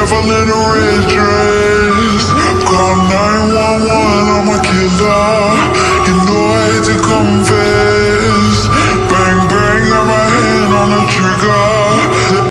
devil in a red dress. Call 911, I'm a killer. You know I hate to confess. Bang, bang, got my hand on the trigger.